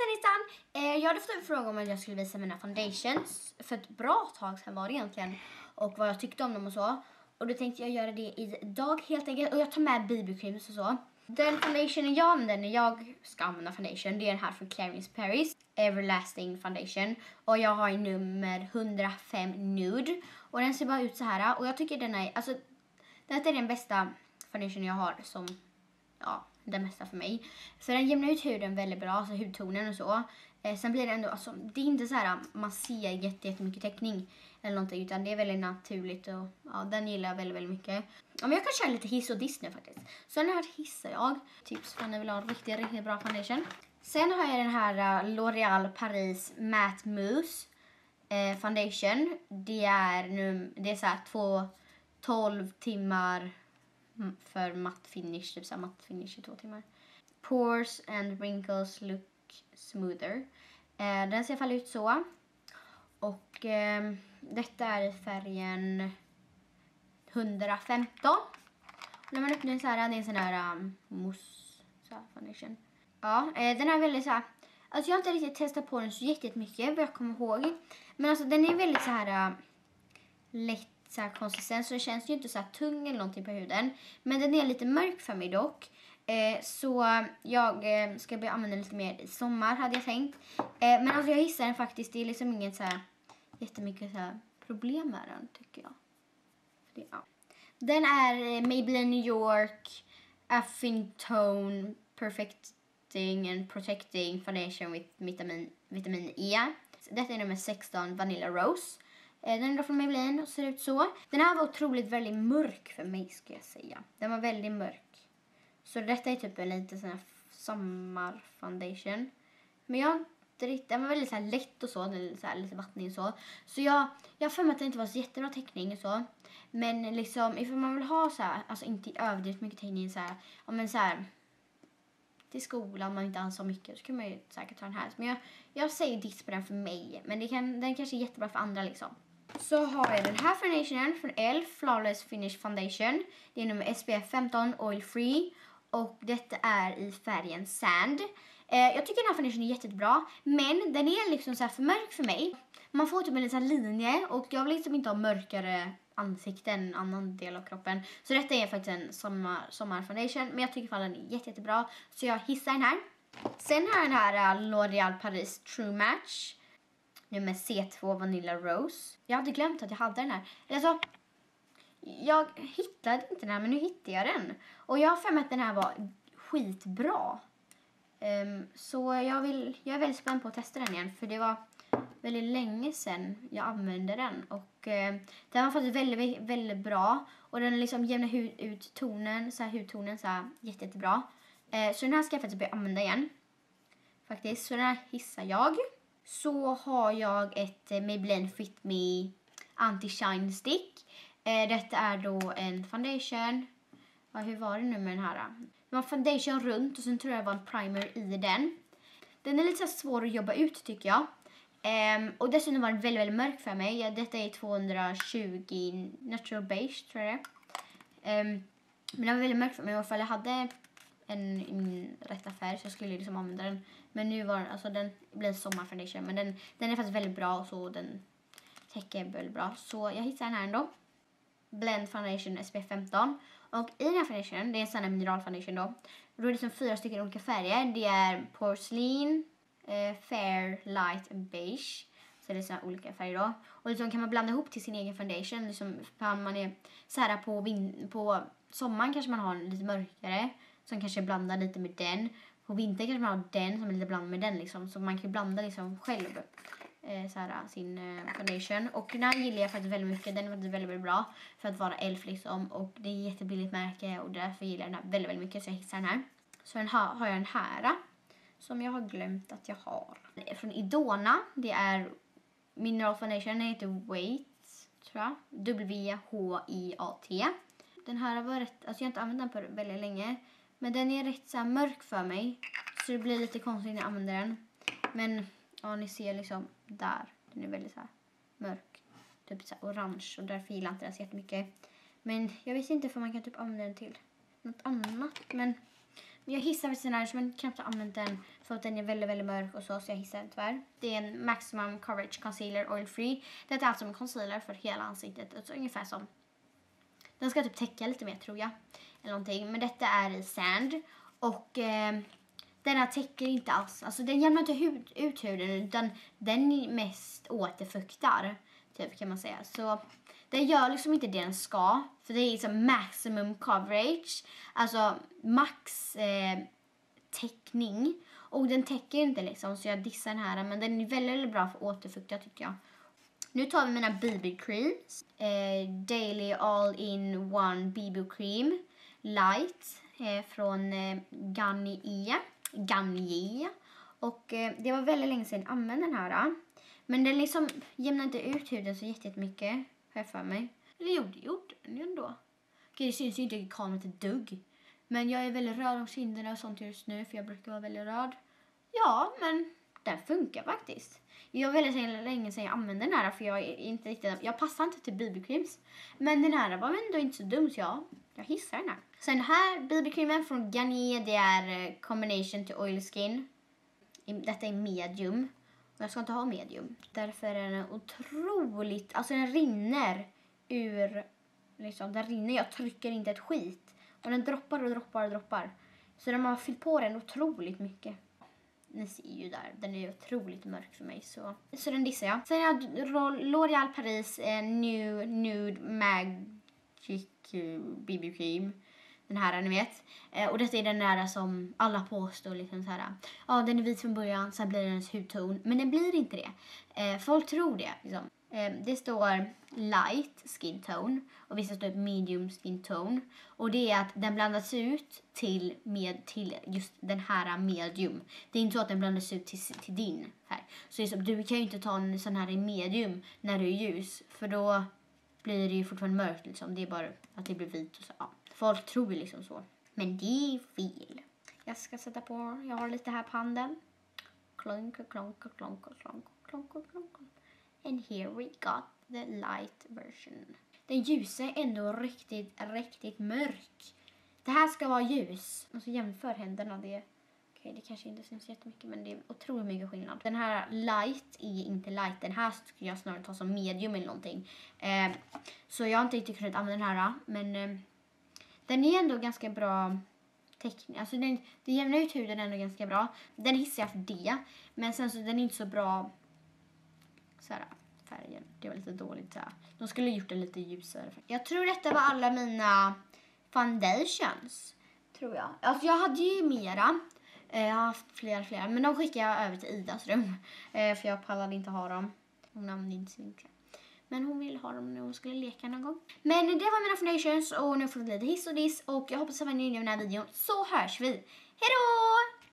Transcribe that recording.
Hejsan hejsan! Eh, jag hade fått en fråga om att jag skulle visa mina foundations för ett bra tag sedan var det egentligen och vad jag tyckte om dem och så. Och då tänkte jag göra det idag helt enkelt och jag tar med BB-creams och så. Den foundationen jag använder när jag ska använda foundation det är den här från Clarins Paris Everlasting foundation och jag har i nummer 105 nude och den ser bara ut så här och jag tycker den är alltså detta är den bästa foundation jag har som ja, det mesta för mig. Så den jämnar ut huden väldigt bra, alltså hudtonen och så. Eh, sen blir det ändå, alltså, det är inte så här um, man ser jättemycket täckning eller någonting utan det är väldigt naturligt och ja, den gillar jag väldigt, väldigt mycket. Ja, men jag kan köra lite hiss och diss nu faktiskt. Så den här hissar jag. Tips för om ni vill ha en riktigt, riktigt bra foundation. Sen har jag den här uh, L'Oreal Paris Matte Mousse eh, foundation. Det är nu, det är så här två 12 timmar Mm, för matt finish, typ så matt finish i två timmar. Pores and wrinkles look smoother. Eh, den ser i alla fall ut så. Och eh, detta är i färgen 115. Och när man öppnar så här, det är en sån här um, mousse så här, foundation. Ja, eh, den är väldigt så här, Alltså jag har inte riktigt testat på den så jättemycket vad jag kommer ihåg. Men alltså den är väldigt så här uh, lätt så här konsistens så det känns ju inte så tung eller någonting på huden. Men den är lite mörk för mig dock. Eh, så jag eh, ska börja använda den lite mer i sommar hade jag tänkt. Eh, men alltså jag hissar den faktiskt. Det är liksom inget så här jättemycket så här problem med den tycker jag. Det, ja. Den är eh, Maybelline New York Affintone Perfecting and Protecting Foundation with vitamin, vitamin E. Detta är nummer 16 Vanilla Rose. Eh, den är från Maybelline och ser ut så. Den här var otroligt väldigt mörk för mig ska jag säga. Den var väldigt mörk. Så detta är typ en lite sån här sommarfoundation. Men jag riktigt, den var väldigt så lätt och så, den så här, lite vattnig och så. Så jag, jag har för mig att det inte var så jättebra täckning och så. Men liksom ifall man vill ha så här, alltså inte överdrivet mycket täckning så här, ja men så här till skolan man inte alls har mycket så kan man ju säkert ta den här. Men jag, jag säger diss på den för mig. Men det kan, den kanske är jättebra för andra liksom. Så har jag den här foundationen från ELF Flawless Finish Foundation. Det är nummer SPF 15 Oil Free och detta är i färgen Sand. Eh, jag tycker den här foundationen är jättebra men den är liksom så för mörk för mig. Man får typ en liten linje och jag vill liksom inte ha mörkare ansikte än en annan del av kroppen. Så detta är faktiskt en sommar, sommarfoundation men jag tycker den är jätte, jättebra så jag hissar den här. Sen har jag den här eh, L'Oreal Paris True Match nummer C2 Vanilla Rose. Jag hade glömt att jag hade den här. Alltså, jag hittade inte den här men nu hittade jag den. Och jag har för mig att den här var skitbra. Um, så jag, vill, jag är väldigt spänd på att testa den igen för det var väldigt länge sedan jag använde den. Och uh, den var faktiskt väldigt, väldigt bra. Och den liksom jämnar ut tonen, så här hudtonen så här jätte, jättebra. Uh, så den här ska jag faktiskt börja använda igen. Faktiskt, så den här hissar jag så har jag ett eh, Maybelline Fit Me Anti-Shine Stick. Eh, detta är då en foundation. Ja, hur var det nu med den här? Det var foundation runt och sen tror jag det var en primer i den. Den är lite svår att jobba ut tycker jag. Um, och dessutom var den väldigt, väldigt mörk för mig. Ja, detta är 220 natural beige tror jag det um, Men den var väldigt mörk för mig i alla fall. Jag hade en i min rätta färg så jag skulle liksom använda den. Men nu var den, alltså den blir sommarfoundation men den, den är faktiskt väldigt bra och så den täcker väldigt bra. Så jag hittade den här ändå. Blend Foundation SPF 15. Och i den här foundationen, det är en sån här mineralfoundation då. Då är det liksom fyra stycken olika färger. Det är porcelain, eh, fair, light och beige. Så det är såna olika färger då. Och liksom kan man blanda ihop till sin egen foundation. Liksom, man är så här på, på sommaren kanske man har en lite mörkare som kanske blandar lite med den. På vintern kanske man har den som är lite blandad med den liksom. Så man kan blanda liksom själv eh, såhär, sin eh, foundation. Och den här gillar jag faktiskt väldigt mycket. Den är faktiskt väldigt, väldigt bra för att vara elf liksom. Och det är ett jättebilligt märke och därför gillar jag den här väldigt, väldigt mycket. Så jag hissar den här. Så den har, har jag den här som jag har glömt att jag har. Är från Idona. Det är Mineral Foundation. Den heter Weight tror jag. W-H-I-A-T. Den här har varit, alltså jag har inte använt den på väldigt länge. Men den är rätt så mörk för mig. Så det blir lite konstigt när jag använder den. Men ja, ni ser liksom där. Den är väldigt så mörk. Typ så orange och därför gillar jag inte den så jättemycket. Men jag vet inte för man kan typ använda den till något annat. Men, Jag hissar faktiskt den här, men knappt har använt den för att den är väldigt, väldigt mörk och så, så jag hissar den tyvärr. Det är en Maximum Coverage Concealer Oil Free. Detta är alltså en concealer för hela ansiktet, alltså ungefär som. Den ska typ täcka lite mer tror jag, eller någonting. Men detta är i Sand och eh, den här täcker inte alls, alltså den jämnar inte hud, ut huden utan den mest återfuktar, typ kan man säga. Så den gör liksom inte det den ska, för det är liksom maximum coverage, alltså max eh, täckning. Och den täcker inte liksom så jag dissar den här men den är väldigt, väldigt bra för att återfukta tycker jag. Nu tar vi mina BB creams. Eh, Daily All In One BB Cream Light eh, från eh, Garnier. Garnier. E. Och eh, det var väldigt länge sedan jag använde den här. Men den liksom jämnar inte ut huden så jättemycket, har jag för mig. Eller jo, det gjorde den ju ändå. Okej, det syns ju inte i kameran ett dugg. Men jag är väldigt röd om kinderna och sånt just nu, för jag brukar vara väldigt röd. Ja, men den funkar faktiskt. Jag var väldigt länge sedan jag använde den här för jag är inte riktigt, jag passar inte till BB-creams. Men den här var ändå inte så dum så jag, jag hissar den här. Sen här BB-creamen från Garnier, det är eh, combination to oil skin. Detta är medium. Och jag ska inte ha medium. Därför är den otroligt, alltså den rinner ur, liksom den rinner, jag trycker inte ett skit. Och den droppar och droppar och droppar. Så de har fyllt på den otroligt mycket. Ni ser ju där, den är otroligt mörk för mig. Så, så den dissar jag. Sen har jag L'Oreal Paris eh, New Nude Magic eh, BB Cream. Den här ni vet. Eh, och detta är den där som alla påstår liksom så här. Ja, den är vit från början, sen blir den ens hudton. Men den blir inte det. Eh, folk tror det liksom. Eh, det står light skin tone och vissa står medium skin tone. Och det är att den blandas ut till, med, till just den här medium. Det är inte så att den blandas ut till, till din färg. Så, just, du kan ju inte ta en sån här i medium när du är ljus för då blir det ju fortfarande mörkt liksom. Det är bara att det blir vitt och så. Ja. Folk tror ju liksom så. Men det är fel. Jag ska sätta på, jag har lite här på handen. Klonk, klonk, klonk, klonk, klonk, klonk. And here we got the light version. Den ljusa är ändå riktigt, riktigt mörk. Det här ska vara ljus. Och så jämför händerna. Det, okej, okay, det kanske inte syns jättemycket men det är otroligt mycket skillnad. Den här light är inte light. Den här skulle jag snarare ta som medium eller någonting. Eh, så jag har inte riktigt kunnat använda den här. Men eh, den är ändå ganska bra teckning. Alltså den, det jämnar ut huden ändå ganska bra. Den hissar jag för det. Men sen så den är inte så bra så här, färgen. Det var lite dåligt. Så här. De skulle gjort den lite ljusare. Jag tror detta var alla mina foundations. Tror jag. Alltså jag hade ju mera. Eh, jag har haft flera, flera. Men de skickade jag över till Idas rum. Eh, för jag pallade inte ha dem. Hon använde inte sin men hon ville ha dem när hon skulle leka någon gång. Men det var mina foundations och nu har jag fått lite hiss och diss. Och jag hoppas att ni är nöjda med den här videon. Så hörs vi. Hejdå!